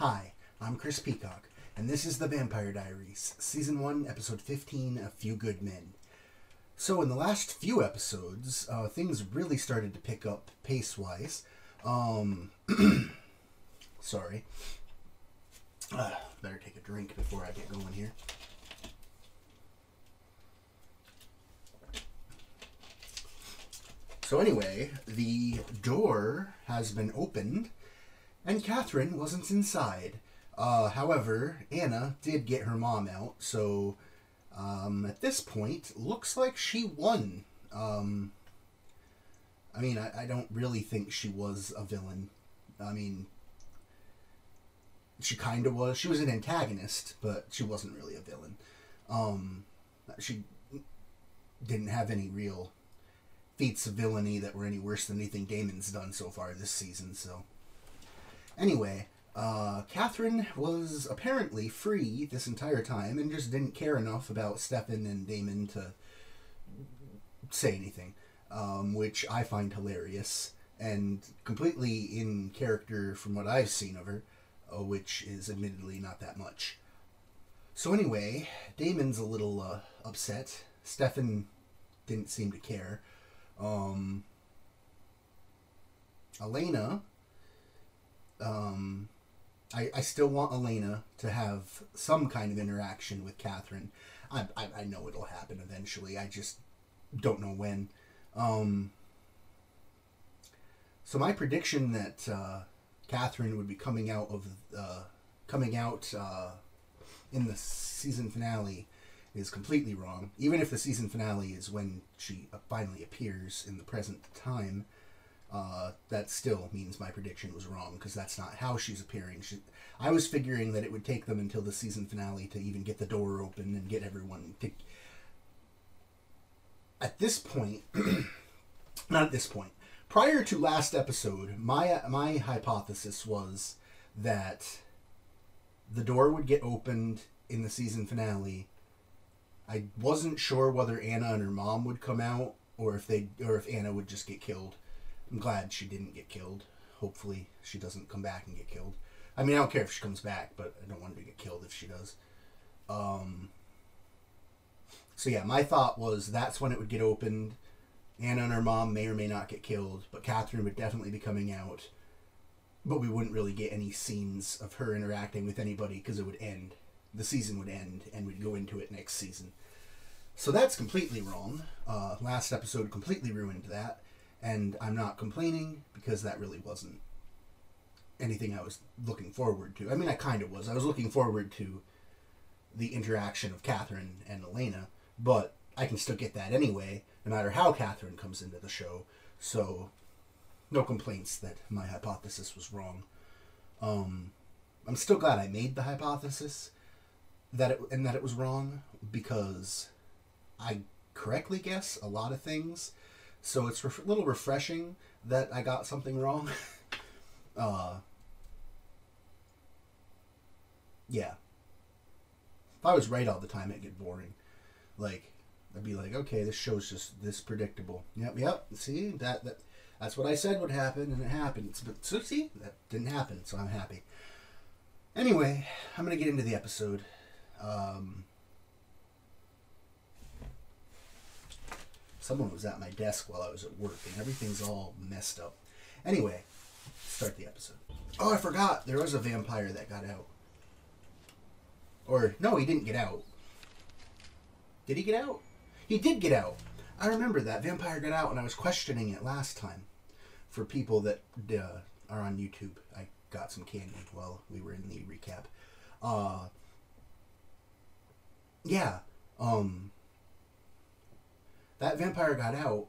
Hi, I'm Chris Peacock, and this is The Vampire Diaries, Season 1, Episode 15 A Few Good Men. So, in the last few episodes, uh, things really started to pick up pace wise. Um, sorry. Uh, better take a drink before I get going here. So, anyway, the door has been opened, and Catherine wasn't inside. Uh, however, Anna did get her mom out, so um, at this point, looks like she won. Um, I mean, I, I don't really think she was a villain. I mean, she kind of was. She was an antagonist, but she wasn't really a villain. Um, she didn't have any real feats of villainy that were any worse than anything Damon's done so far this season. So, anyway, uh, Catherine was apparently free this entire time and just didn't care enough about Stefan and Damon to say anything, um, which I find hilarious and completely in character from what I've seen of her, uh, which is admittedly not that much. So anyway, Damon's a little uh, upset. Stefan didn't seem to care. Um, Elena, um, I, I still want Elena to have some kind of interaction with Catherine. I, I, I know it'll happen eventually. I just don't know when. Um, so my prediction that uh, Catherine would be coming out of uh, coming out uh, in the season finale is completely wrong. Even if the season finale is when she finally appears in the present time, uh, that still means my prediction was wrong because that's not how she's appearing. She, I was figuring that it would take them until the season finale to even get the door open and get everyone to. At this point, not at this point. Prior to last episode, my my hypothesis was that the door would get opened in the season finale. I wasn't sure whether Anna and her mom would come out or if they or if Anna would just get killed. I'm glad she didn't get killed. Hopefully, she doesn't come back and get killed. I mean, I don't care if she comes back, but I don't want her to get killed if she does. Um, so yeah, my thought was that's when it would get opened. Anna and her mom may or may not get killed, but Catherine would definitely be coming out. But we wouldn't really get any scenes of her interacting with anybody because it would end. The season would end, and we'd go into it next season. So that's completely wrong. Uh, last episode completely ruined that and I'm not complaining because that really wasn't anything I was looking forward to. I mean, I kind of was. I was looking forward to the interaction of Catherine and Elena, but I can still get that anyway, no matter how Catherine comes into the show. So, no complaints that my hypothesis was wrong. Um, I'm still glad I made the hypothesis that it and that it was wrong because I correctly guess a lot of things so it's a little refreshing that I got something wrong. uh, yeah. If I was right all the time, it'd get boring. Like, I'd be like, okay, this show's just this predictable. Yep, yep. See that that that's what I said would happen, and it happened. But so see, that didn't happen, so I'm happy. Anyway, I'm gonna get into the episode. Um, Someone was at my desk while I was at work, and everything's all messed up. Anyway, start the episode. Oh, I forgot. There was a vampire that got out. Or, no, he didn't get out. Did he get out? He did get out. I remember that. Vampire got out, and I was questioning it last time. For people that uh, are on YouTube, I got some candy while we were in the recap. Uh, yeah. Um, that vampire got out.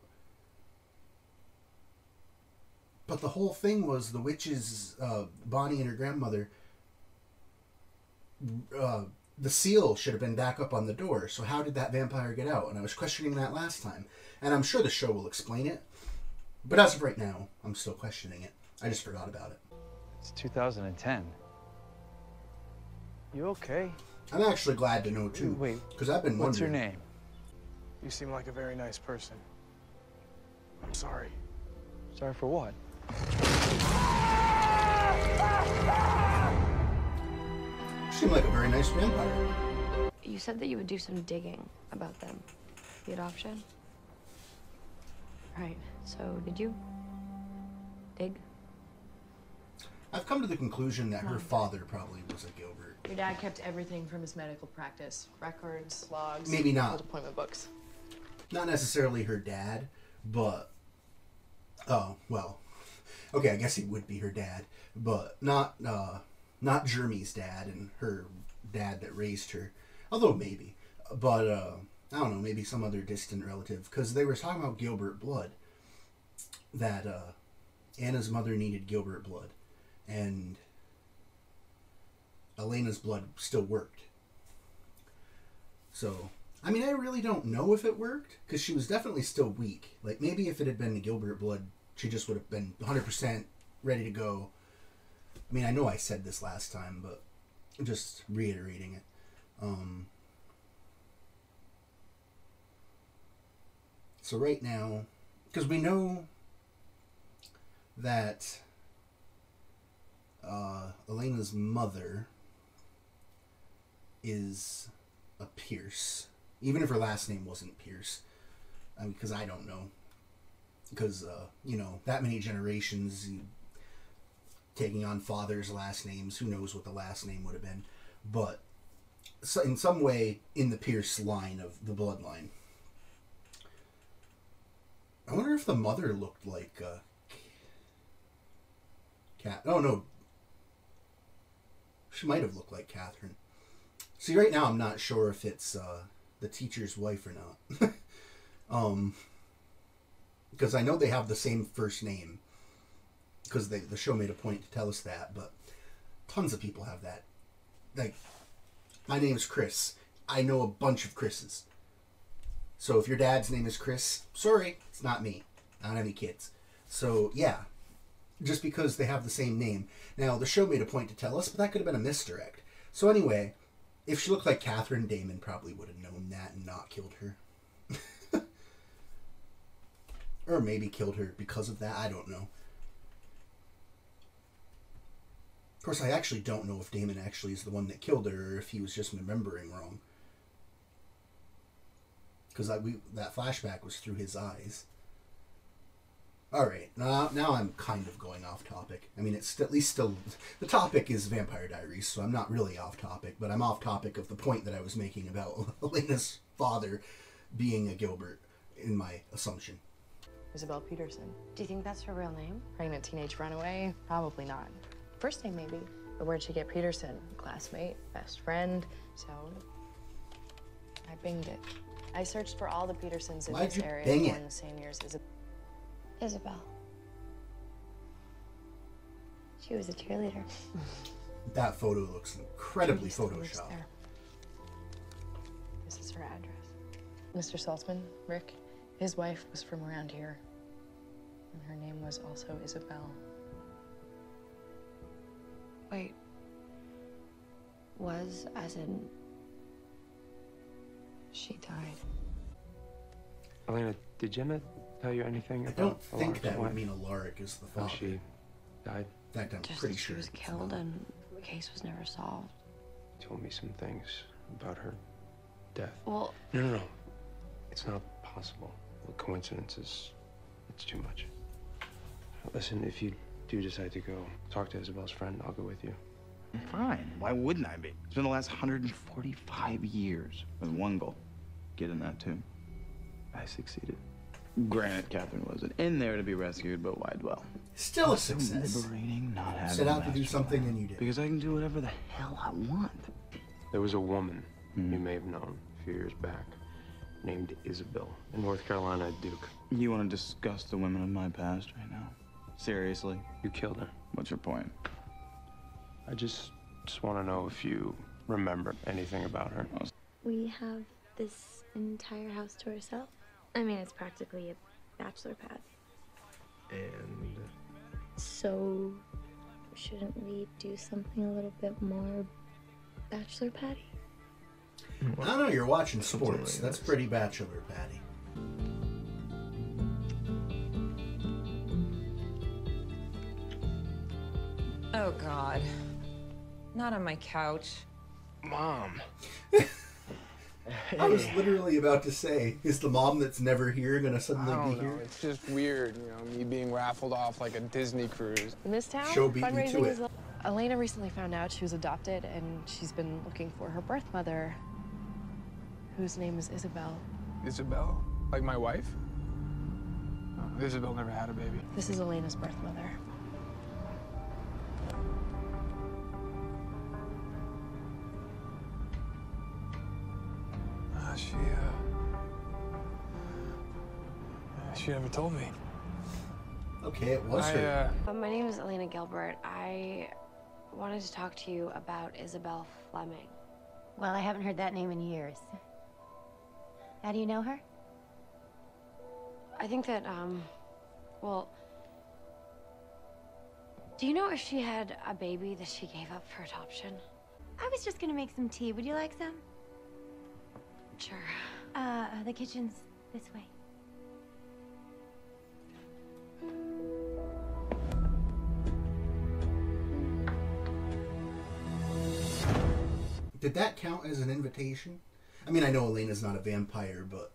But the whole thing was the witches, uh, Bonnie and her grandmother, uh, the seal should have been back up on the door. So how did that vampire get out? And I was questioning that last time. And I'm sure the show will explain it. But as of right now, I'm still questioning it. I just forgot about it. It's 2010. You okay? I'm actually glad to know too. Wait, because I've been wondering. What's your name? You seem like a very nice person. I'm sorry. Sorry for what? You seem like a very nice vampire. You said that you would do some digging about them. The adoption? Right. So, did you? Dig? I've come to the conclusion that her father probably was a Gilbert. Your dad kept everything from his medical practice records, logs, Maybe not. old appointment books. Not necessarily her dad, but oh well. Okay, I guess he would be her dad, but not uh, not Jeremy's dad and her dad that raised her. Although maybe, but uh, I don't know, maybe some other distant relative because they were talking about Gilbert blood. That uh, Anna's mother needed Gilbert blood, and Elena's blood still worked. So, I mean, I really don't know if it worked because she was definitely still weak. Like maybe if it had been the Gilbert blood, she just would have been 100% ready to go. I mean, I know I said this last time, but just reiterating it. Um, so right now, because we know that uh, Elena's mother is a Pierce, even if her last name wasn't Pierce. I mean, because I don't know, because uh, you know that many generations taking on fathers' last names. Who knows what the last name would have been, but so in some way in the Pierce line of the bloodline. I wonder if the mother looked like uh, Cat. Oh no, she might have looked like Catherine. See, right now I'm not sure if it's uh, the teacher's wife or not. um, because I know they have the same first name. Because the show made a point to tell us that, but tons of people have that. Like, my name's Chris. I know a bunch of Chris's. So if your dad's name is Chris, sorry, it's not me. I don't have any kids. So yeah, just because they have the same name. Now the show made a point to tell us, but that could have been a misdirect. So anyway, if she looked like Catherine, Damon probably would have known that and not killed her. or maybe killed her because of that. I don't know. Of course, I actually don't know if Damon actually is the one that killed her, or if he was just remembering wrong. Because that flashback was through his eyes. All right, now now I'm kind of going off topic. I mean, it's at least still the topic is Vampire Diaries, so I'm not really off topic, but I'm off topic of the point that I was making about Elena's father being a Gilbert in my assumption. Isabel Peterson. Do you think that's her real name? Pregnant teenage runaway? Probably not. First name, maybe. But where'd she get Peterson? Classmate, best friend. So I binged it. I searched for all the Petersons in Why'd this you area bing born it? the same years as Isabel. She was a cheerleader. That photo looks incredibly Trudy still lives photoshopped. there. This is her address. Mr. Saltzman, Rick, his wife was from around here. And her name was also Isabel. Wait. Was as in. She died. Elena, did Jenna tell you anything I about don't think Alaric's that would wife? mean Alaric is the How father. she died? In fact, I'm Just pretty that she sure was killed not. and the case was never solved. He Told me some things about her death. Well, No, no, no. It's not possible. The coincidence is, it's too much. Listen, if you do decide to go talk to Isabel's friend, I'll go with you. Fine. Why wouldn't I be? It's been the last 145 years with one goal. Get in that tomb. I succeeded. Granted, Catherine wasn't in there to be rescued, but why dwell? Still a So success. liberating not having Set out to do something and you did. Because I can do whatever the hell I want. There was a woman Hmm. you may have known a few years back named Isabel in North Carolina at Duke. You want to discuss the women of my past right now? Seriously? You killed her. What's your point? I just just want to know if you remember anything about her. We have this entire house to ourselves. I mean, it's practically a bachelor pad. And So, shouldn't we do something a little bit more bachelor patty? I don't know. You're watching sports. That's pretty bachelor, Patty. Oh, God. Not on my couch. Mom. I was literally about to say, is the mom that's never here gonna suddenly I suddenly don't be know. here? It's just weird, you know, me being raffled off like a Disney cruise. In this town, Show beat me to fundraising it. is. Elena recently found out she was adopted, and she's been looking for her birth mother, whose name is Isabel. Isabel? Like my wife? Isabel never had a baby. This is Elena's birth mother. She never told me. Okay, it was I, her. uh. Uh, my name is Elena Gilbert. I wanted to talk to you about Isabel Fleming. Well, I haven't heard that name in years. How do you know her? I think that, um, well, do you know if she had a baby that she gave up for adoption? I was just gonna make some tea. Would you like some? Sure. Uh, the kitchen's this way. Did that count as an invitation? I mean, I know Elena's not a vampire, but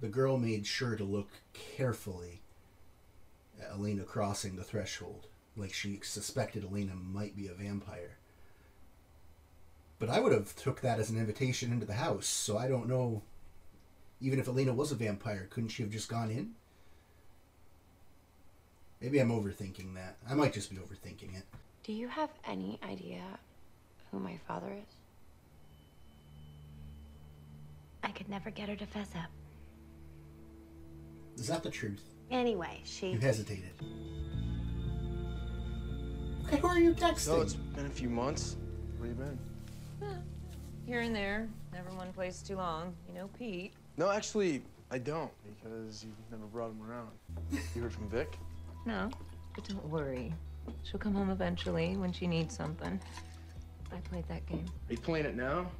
the girl made sure to look carefully at Elena crossing the threshold, like she suspected Elena might be a vampire. But I would have took that as an invitation into the house, so I don't know. Even if Elena was a vampire, couldn't she have just gone in? Maybe I'm overthinking that. I might just be overthinking it. Do you have any idea who my father is? I could never get her to fess up. Is that the truth? Anyway, she. You hesitated. Okay, who are you texting? So it's been a few months. Where you been? Here and there. Never one place too long. You know Pete. No, actually, I don't, because you've never brought him around. You heard from Vic? No, but don't worry. She'll come home eventually when she needs something. I played that game. Are you playing it now?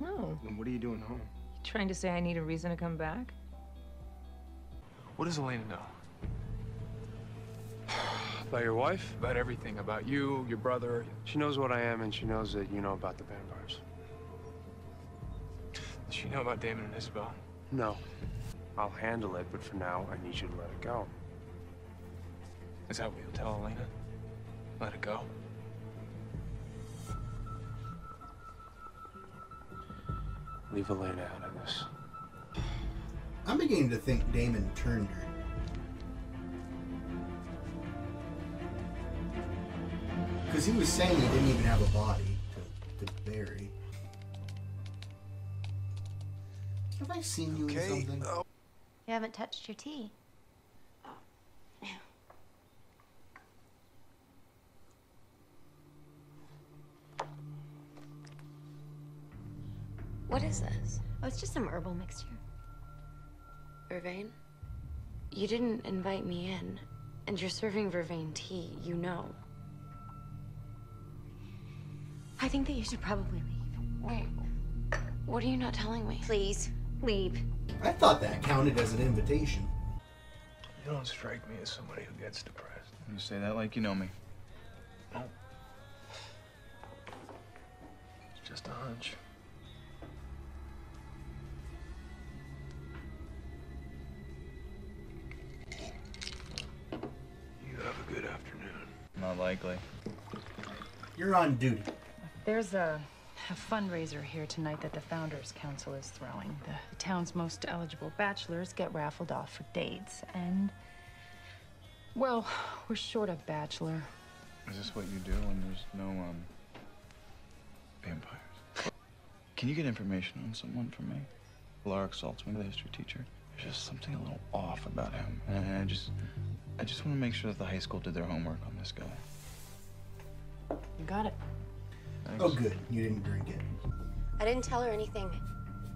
No. Then what are you doing home? You trying to say I need a reason to come back? What does Elena know? About your wife? About everything. About you, your brother. She knows what I am, and she knows that you know about the vampires. Does she know about Damon and Isabel? No. I'll handle it, but for now, I need you to let it go. Is that what you'll tell Elena? Let it go. Leave Elena out of this. I'm beginning to think Damon turned her. Because he was saying he didn't even have a body to, to bury. Have I seen you in something? Uh, you haven't touched your tea. Vervain? You didn't invite me in, and you're serving Vervain tea, you know. I think that you should probably leave. Wait, what are you not telling me? Please, leave. I thought that counted as an invitation. You don't strike me as somebody who gets depressed. You say that like you know me. No. It's just a hunch. Not. You're on duty. There's a, a fundraiser here tonight that the Founders Council is throwing. The town's most eligible bachelors get raffled off for dates, and. Well, we're short a bachelor. Is this what you do when there's no, um, vampires? Can you get information on someone for me? Alaric Saltzman, the history teacher. There's just something a little off about him. And I just, I just want to make sure that the high school did their homework on this guy. You got it. Thanks. Oh, good. You didn't drink it. I didn't tell her anything.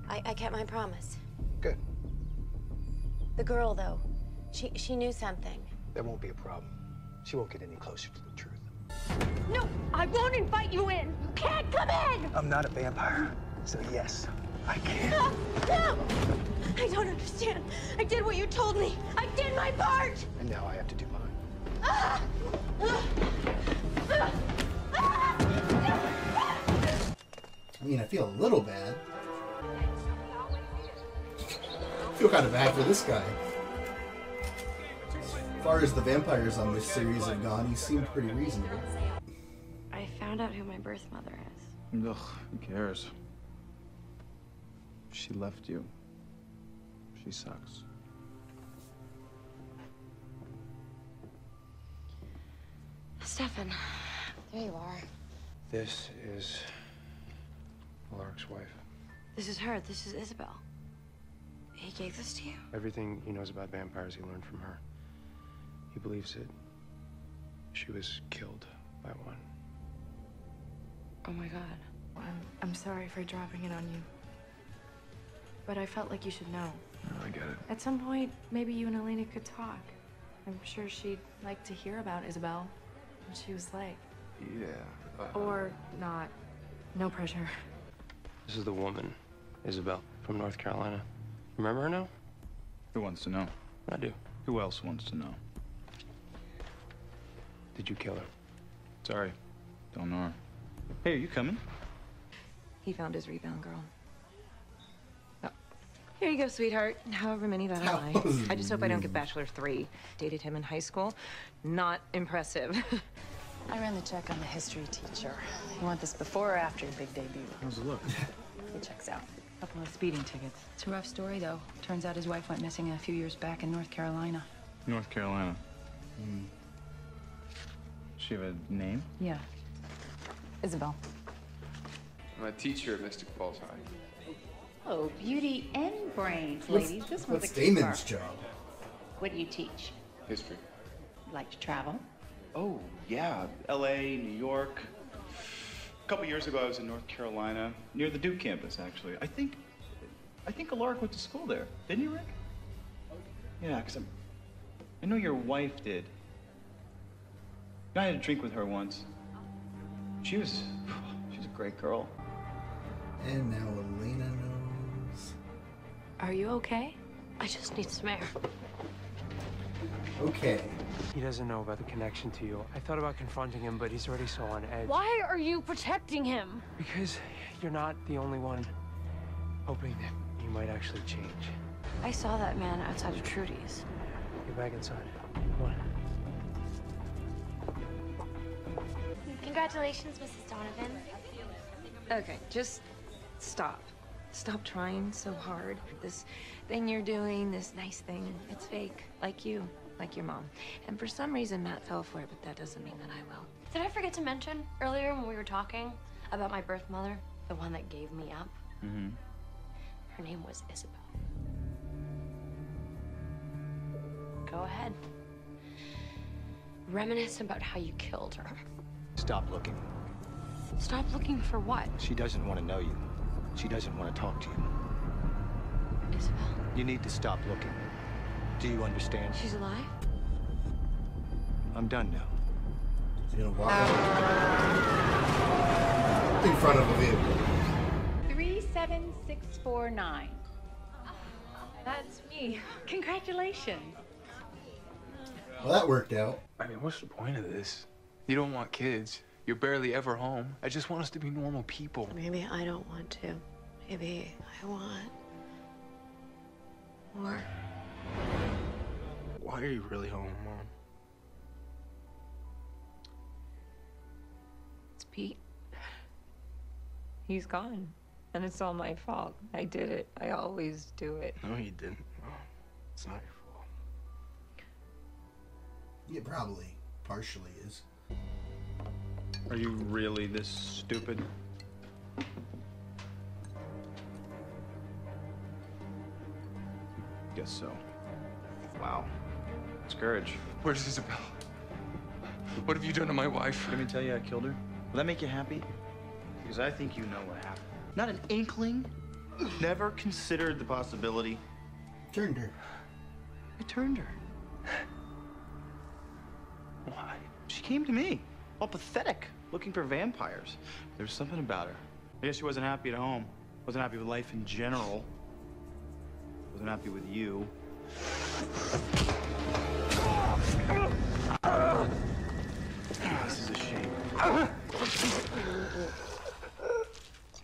I, I kept my promise. Good. The girl, though, she she knew something. That won't be a problem. She won't get any closer to the truth. No, I won't invite you in. You can't come in. I'm not a vampire, so yes, I can. No, no. I don't understand. I did what you told me. I did my part. And now I have to do mine. Ah! Ah! Ah! Ah! I mean, I feel a little bad. I feel kind of bad for this guy. As far as the vampires on this series have gone, he seemed pretty reasonable. I found out who my birth mother is. Ugh, who cares? She left you. She sucks. Stefan, there you are. This is Alaric's wife. This is her. This is Isabel. He gave this to you? Everything he knows about vampires he learned from her. He believes it. She was killed by one. Oh my god. I'm, I'm sorry for dropping it on you. But I felt like you should know. I get it. At some point, maybe you and Elena could talk. I'm sure she'd like to hear about Isabel. What she was like. Yeah. uh, Or not. No pressure. This is the woman, Isabel, from North Carolina. Remember her now? Who wants to know? I do. Who else wants to know? Did you kill her? Sorry, don't know her. Hey, are you coming? He found his rebound girl. Oh. Here you go, sweetheart. However many that I That was like. I just hope I don't get. Bachelor 3. Dated him in high school. Not impressive. I ran the check on the history teacher. You want this before or after your big debut? How's it look? It checks out. Couple of speeding tickets. It's a rough story, though. Turns out his wife went missing a few years back in North Carolina. North Carolina. Hmm. She have a name? Yeah. Isabel. I'm a teacher at Mystic Falls High. Oh, beauty and brains, What's, ladies. This one's what's a keeper. Damon's job? What do you teach? History. Like to travel? Oh, yeah. L.A., New York. A couple years ago, I was in North Carolina, near the Duke campus, actually. I think, I think Alaric went to school there, didn't you, Rick? Yeah, because I'm, I know your wife did. I had a drink with her once. She was, she's a great girl. And now Elena knows. Are you okay? I just need some air. Okay. He doesn't know about the connection to you. I thought about confronting him, but he's already so on edge. Why are you protecting him? Because you're not the only one hoping that you might actually change. I saw that man outside of Trudy's. Get back inside. Come on. Congratulations, Mrs. Donovan. okay, just stop. Stop trying so hard. This thing you're doing, this nice thing, it's fake. Like you, like your mom. And for some reason, Matt fell for it, but that doesn't mean that I will. Did I forget to mention earlier when we were talking about my birth mother, the one that gave me up? Mm-hmm. Her name was Isabel. Go ahead. Reminisce about how you killed her. Stop looking. Stop looking for what? She doesn't want to know you. She doesn't want to talk to you. Isabel. You need to stop looking. Do you understand? She's alive? I'm done now. He's gonna walk in front of a vehicle. 37649. That's me. Congratulations. Well, that worked out. I mean, what's the point of this? You don't want kids. You're barely ever home. I just want us to be normal people. Maybe I don't want to. Maybe I want more. Why are you really home, Mom? It's Pete. He's gone. And it's all my fault. I did it. I always do it. No, you didn't. Mom. It's not your fault. It probably partially is. Are you really this stupid? Guess so. Wow. It's courage. Where's Isabel? What have you done to my wife? Let me tell you I killed her. Will that make you happy? Because I think you know what happened. Not an inkling? Never considered the possibility? Turned her. I turned her. Why? She came to me, all pathetic, looking for vampires. There was something about her. I guess she wasn't happy at home. Wasn't happy with life in general. Wasn't happy with you. This is a shame.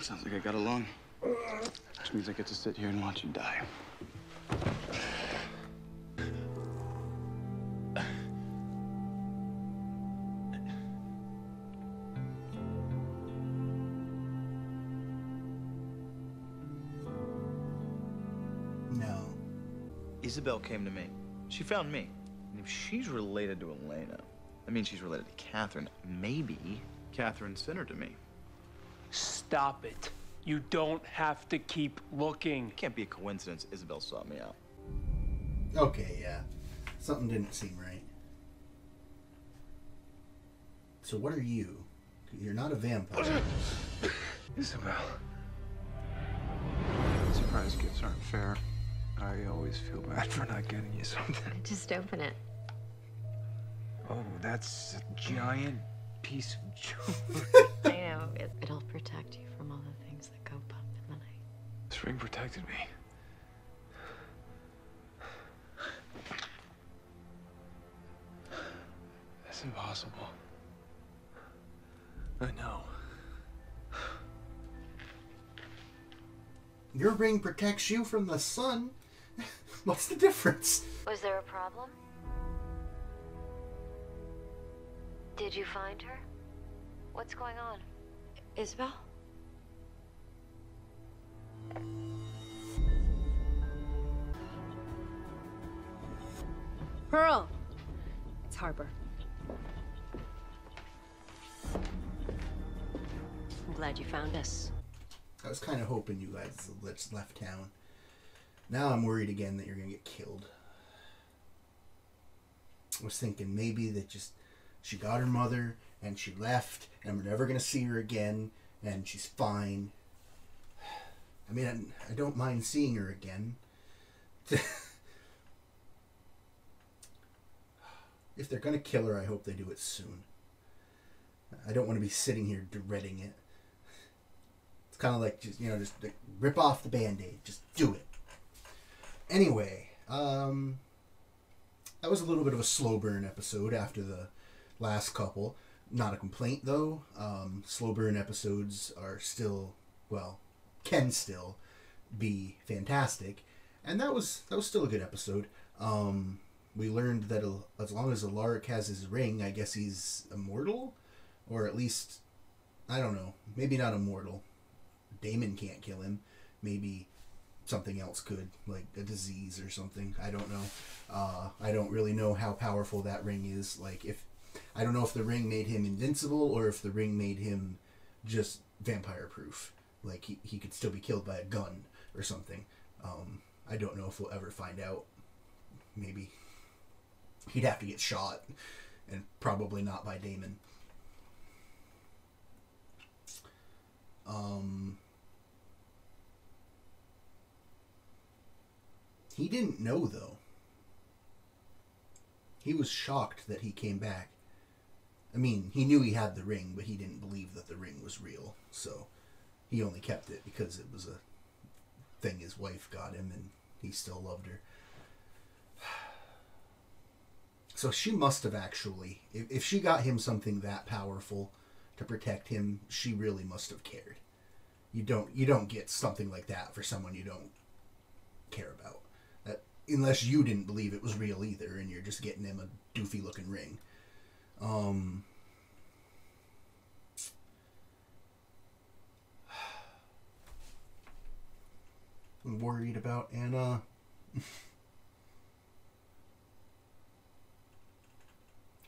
Sounds like I got along. Which means I get to sit here and watch you die. Isabel came to me. She found me. And if she's related to Elena, I mean she's related to Catherine, maybe Catherine sent her to me. Stop it. You don't have to keep looking. It can't be a coincidence Isabel sought me out. Okay, yeah. Something didn't seem right. So what are you? You're not a vampire. Isabel. Surprise gifts aren't fair. I always feel bad for not getting you something. Just open it. Oh, that's a giant piece of jewelry. I know. It, it'll protect you from all the things that go bump in the night. this ring protected me. That's impossible. I know. Your ring protects you from the sun. What's the difference? Was there a problem? Did you find her? What's going on? Isabel? Pearl! It's Harper. I'm glad you found us. I was kind of hoping you guys just left town. Now I'm worried again that you're gonna get killed. I was thinking maybe that just she got her mother and she left and we're never gonna see her again and she's fine. I mean, I, don't mind seeing her again. if they're gonna kill her, I hope they do it soon. I don't want to be sitting here dreading it. It's kind of like just you know just like, rip off the band-aid, just do it. Anyway, um, that was a little bit of a slow burn episode after the last couple. Not a complaint though. Um, slow burn episodes are still well, can still be fantastic, and that was that was still a good episode. Um, we learned that as long as Alaric has his ring, I guess he's immortal, or at least I don't know, maybe not immortal. Damon can't kill him. Maybe something else could, like a disease or something. I don't know. Uh, I don't really know how powerful that ring is. Like if I don't know if the ring made him invincible or if the ring made him just vampire proof. Like he, he could still be killed by a gun or something. Um, I don't know if we'll ever find out. Maybe he'd have to get shot, and probably not by Damon. Um, he didn't know though. He was shocked that he came back. I mean, he knew he had the ring, but he didn't believe that the ring was real. So he only kept it because it was a thing his wife got him and he still loved her. So she must have actually, if, she got him something that powerful to protect him, she really must have cared. You don't you don't get something like that for someone you don't care about. Unless you didn't believe it was real either, and you're just getting him a doofy looking ring. Um. I'm worried about Anna.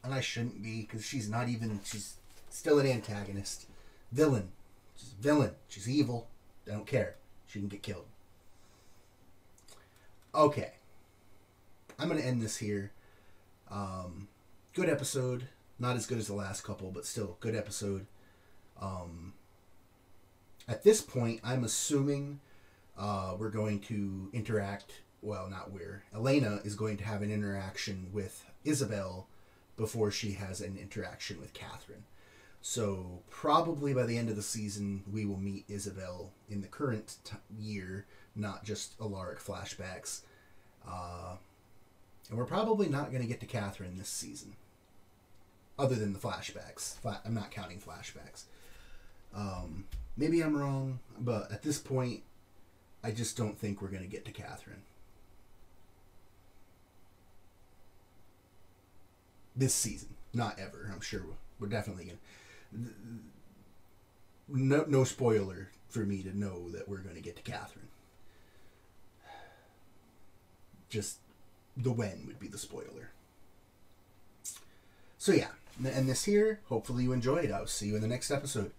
and I shouldn't be because she's not even. She's still an antagonist, villain. She's a villain. She's evil. I don't care. She can get killed. Okay, I'm gonna end this here. Um, good episode. Not as good as the last couple, but still good episode. Um, at this point, I'm assuming uh, we're going to interact. Well, not we're. Elena is going to have an interaction with Isabel before she has an interaction with Catherine. So probably by the end of the season, we will meet Isabel in the current t- year, not just Alaric flashbacks. Uh, and we're probably not going to get to Catherine this season, other than the flashbacks. I'm not counting flashbacks. Um, Maybe I'm wrong, but at this point, I just don't think we're going to get to Catherine. This season, not ever. I'm sure we're definitely going to. No, no spoiler for me to know that we're going to get to Catherine. Just the when would be the spoiler. So yeah, and this here, hopefully you enjoyed. I'll see you in the next episode.